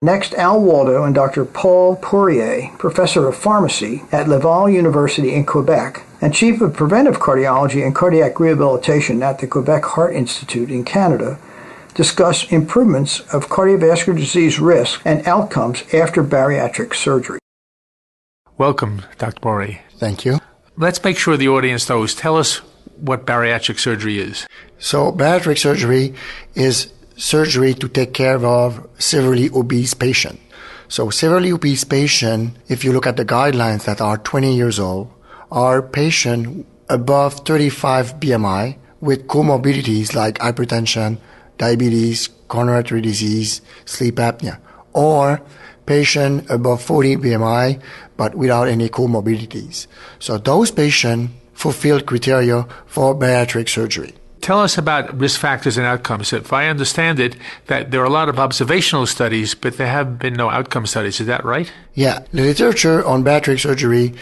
Next, Al Waldo and Dr. Paul Poirier, professor of pharmacy at Laval University in Quebec and chief of preventive cardiology and cardiac rehabilitation at the Quebec Heart Institute in Canada, discuss improvements of cardiovascular disease risk and outcomes after bariatric surgery. Welcome, Dr. Poirier. Thank you. Let's make sure the audience knows. Tell us what bariatric surgery is. So, bariatric surgery is surgery to take care of severely obese patient. So severely obese patient, if you look at the guidelines that are 20 years old, are patient above 35 BMI with comorbidities like hypertension, diabetes, coronary artery disease, sleep apnea, or patient above 40 BMI but without any comorbidities. So those patients fulfill criteria for bariatric surgery. Tell us about risk factors and outcomes. If I understand it, that there are a lot of observational studies, but there have been no outcome studies. Is that right? Yeah. The literature on bariatric surgery